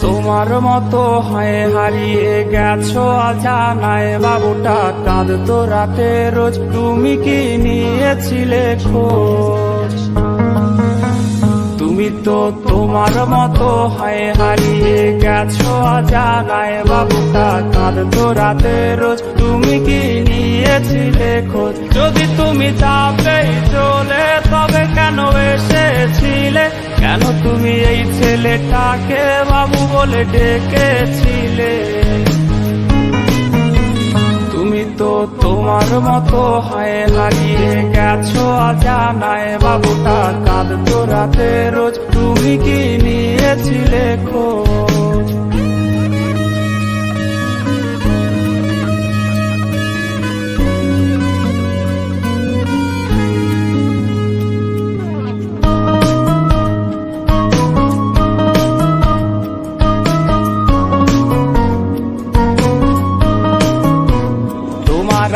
তোমার মতো হয় হারিয়ে গেছো জানায় বাবুটা, কাঁদতো রাতে রোজ। তুমি কি নিয়েছিলে খোঁজ? তুমি তো তোমার মতো হয় হারিয়ে গেছো জানায় বাবুটা, কাঁদতো রাতে রোজ। তুমি কি নিয়েছিলে খোঁজ। যদি তুমি চাপেই চলে, তবে কেন এসেছিলে? কেন তুমি এই ছেলেটাকে বাবু বলে ডেকেছিলে? তুমি তো তোমার মতো হয় হারিয়ে গেছো জানায় বাবুটা কাঁদতো রাতে রোজ। তুমি কি নিয়েছিলে খোঁজ?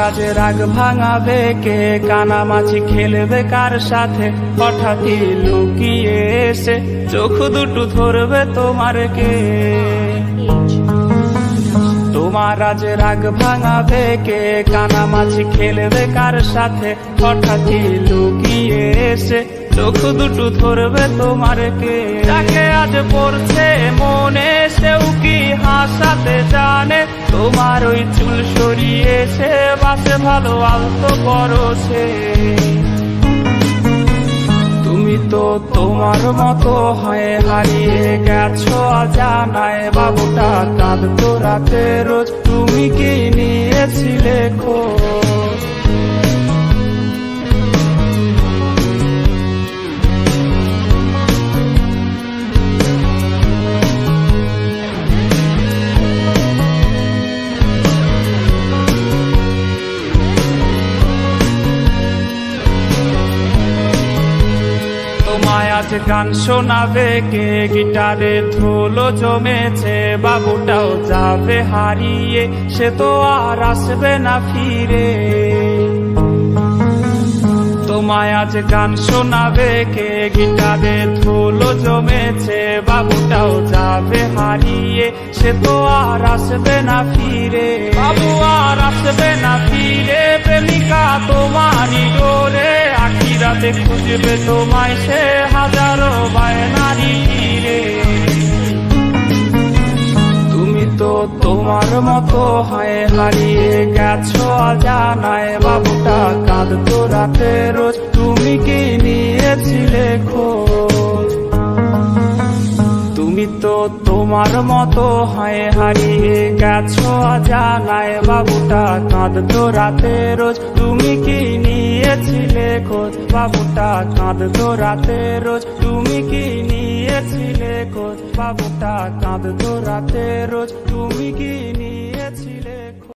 আজ রাগ ভাঙাবে কে? কানামাছি খেলবে কার সাথে? হঠাৎই লুকিয়ে এসে চোখ দুটো ধরবে তোমার কে? তোমার আজ রাগ ভাঙাবে কে? কানামাছি খেলবে কার সাথে? হঠাৎই লুকিয়ে এসে চোখ দুটো ধরবে তোমার কে? যাকে আজ পড়ছে মনে, সেও কি হাসাতে জানে? তোমার ওই চুল সরিয়ে সে বাসে ভালো আলতো করছে তুমি তো তোমার মতো হয় হারিয়ে গেছো জানায় বাবুটা কাঁদতো রাতে, রোজ তুমি কি নিয়েছিলে খোঁজ? আজ গান শোনাবে, কে গিটারে ধুলো জমেছে, বাবুটাও যাবে হারিয়ে, সে তো আর আসবে না ফিরে। তোমায় আজ গান শোনাবে, কে গিটারে ধুলো জমেছে, বাবুটাও যাবে হারিয়ে, সে তো আর আসবে না ফিরে। বাবু আর আসবে না ফিরে, প্রেমিকা তোমারই আখিরাতে খুঁজবে তোমায় সে হাজারো বায়নারি রে। তুমি তো তোমার মতো হয় হারিয়ে গেছো জানায় বাবুটা কাঁদতো রাতে রোজ। তুমি কি নিয়েছিলে খোঁজ? তো তোমার মতো হয় হারিয়ে গেছো জানায় বাবুটা, কাঁদতো রাতে রোজ। তুমি কি নিয়েছিলে খোঁজ? বাবুটা, কাঁদতো রাতে রোজ। তুমি কি নিয়েছিলে খোঁজ? বাবুটা, কাঁদতো রাতে রোজ। তুমি কি